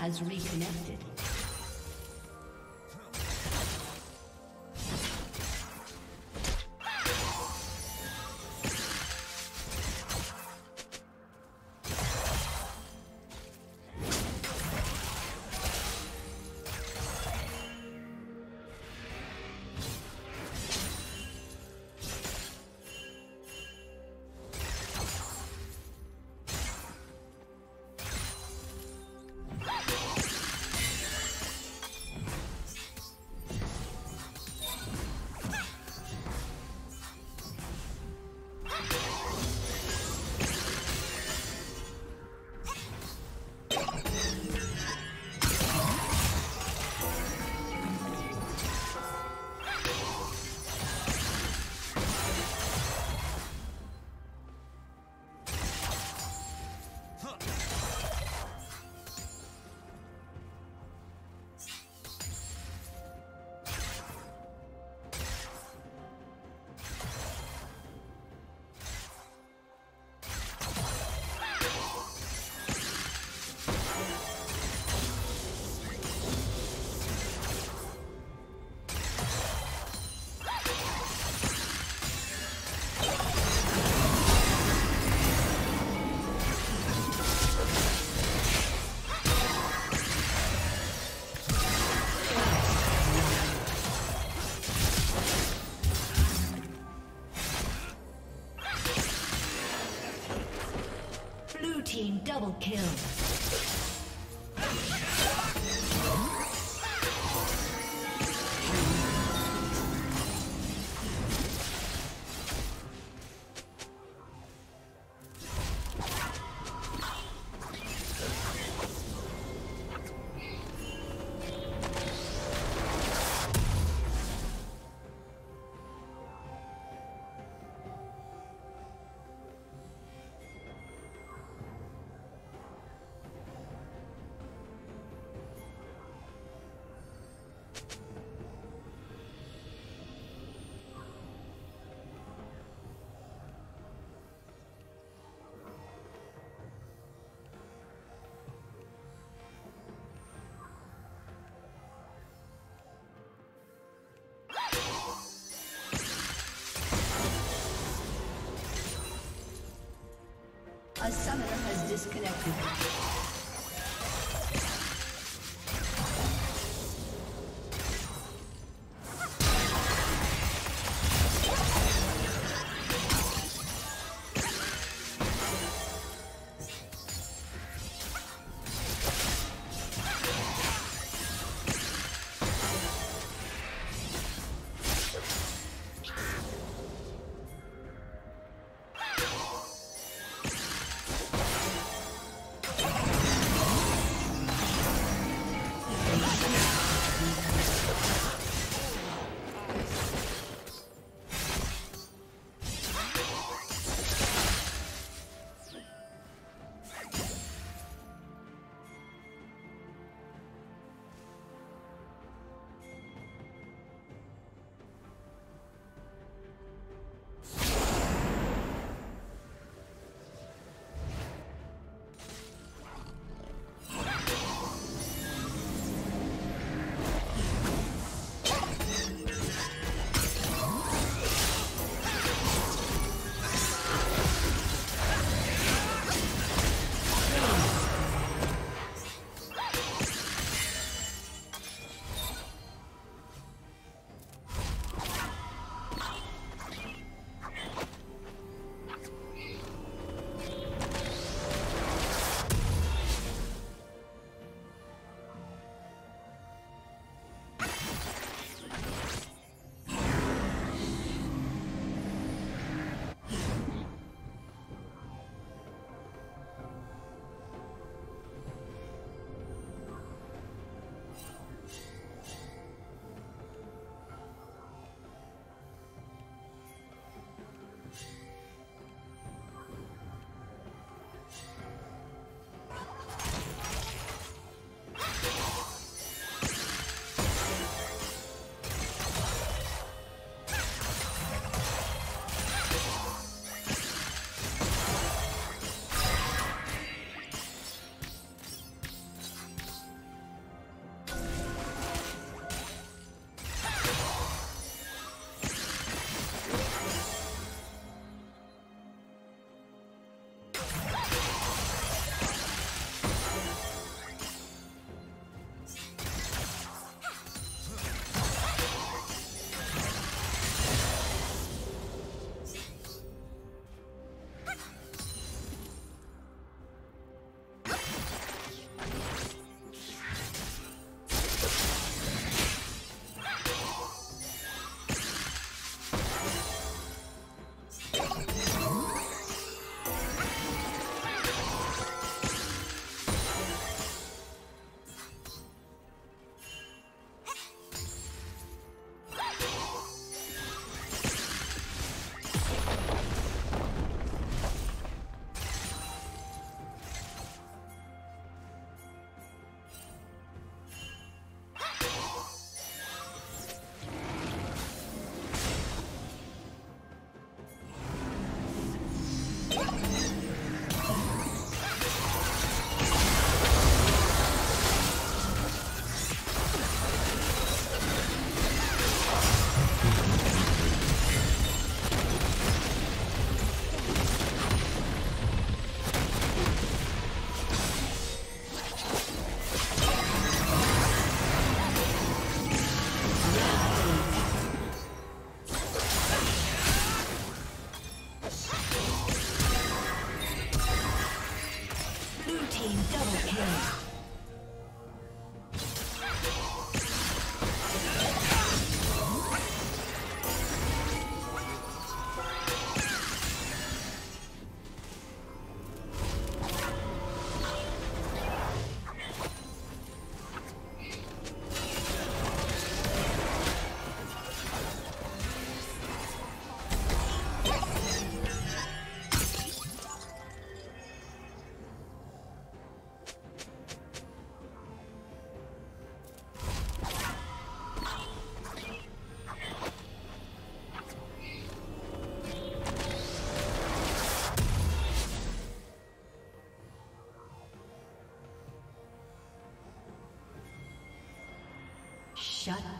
Has reconnected. Disconnected.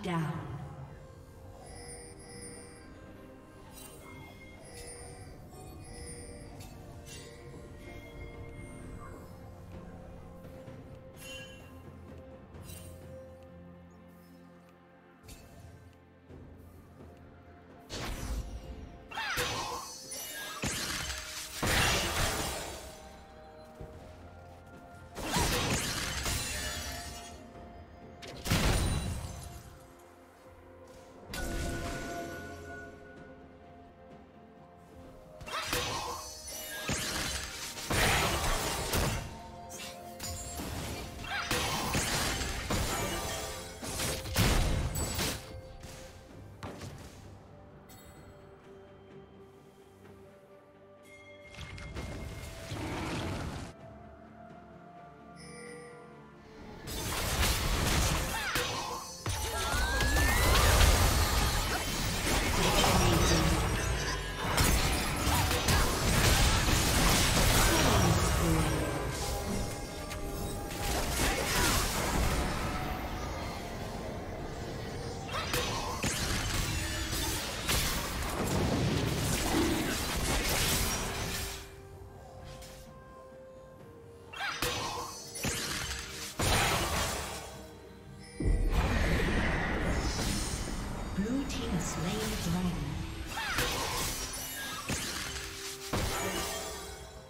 down.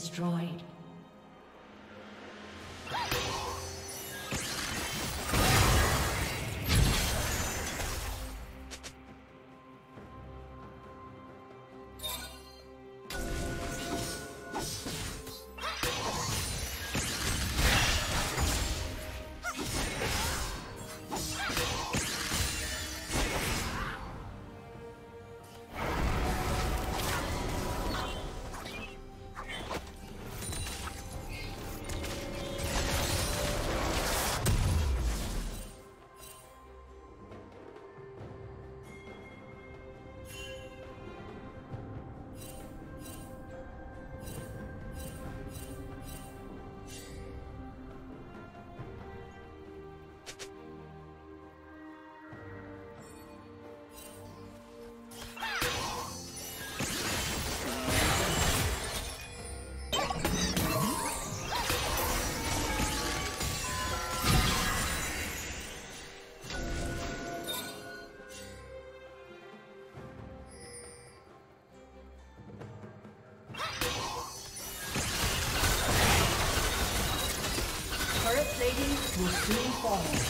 Destroyed. Você informa.